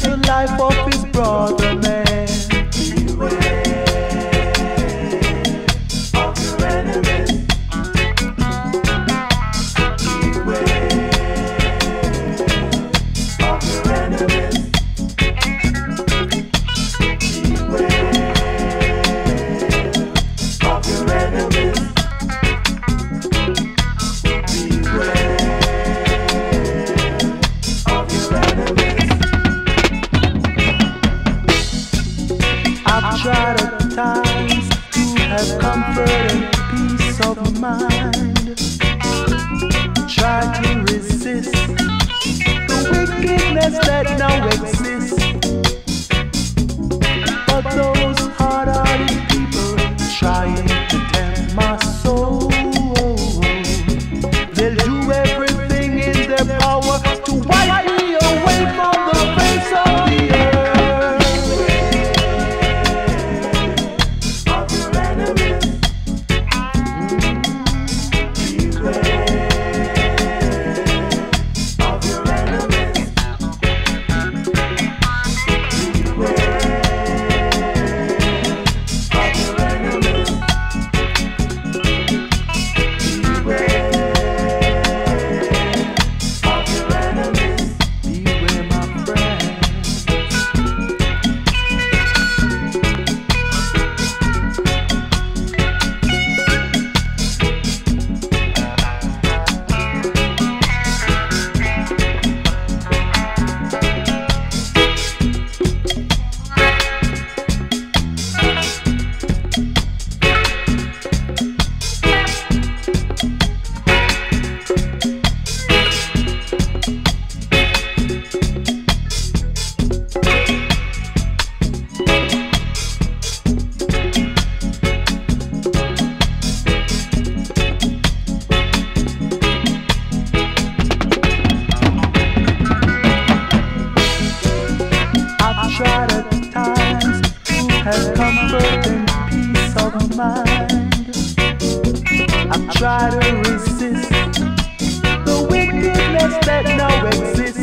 the life of his brother man. Tried at times to have comfort and peace of mind. Try to resist the wickedness that now exists. Have comfort and peace of mind. I've tried to resist the wickedness that now exists.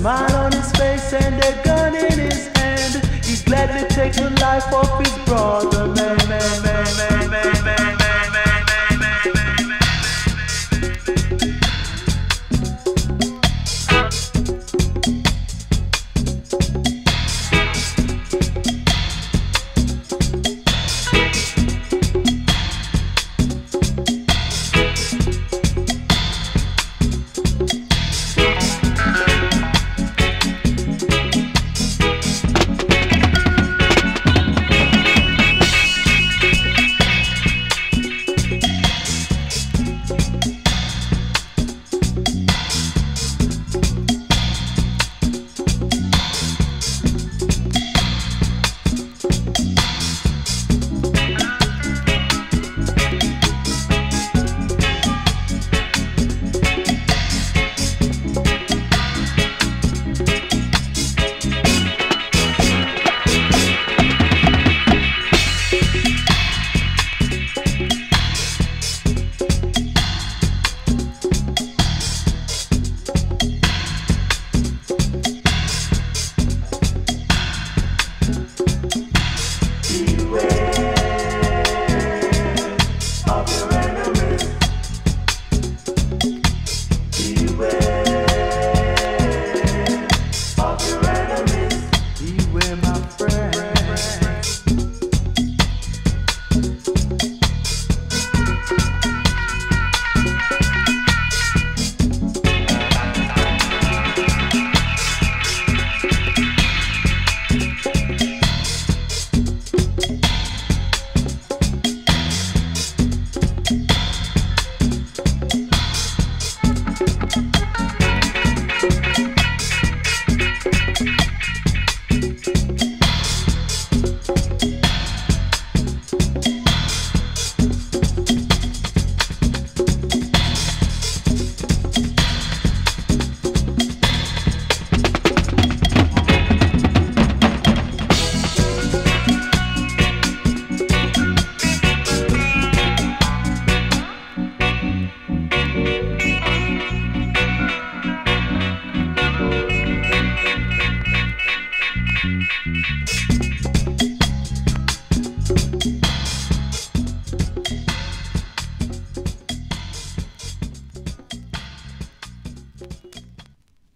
Smile on his face and a gun in his hand, he gladly take the life of his brother.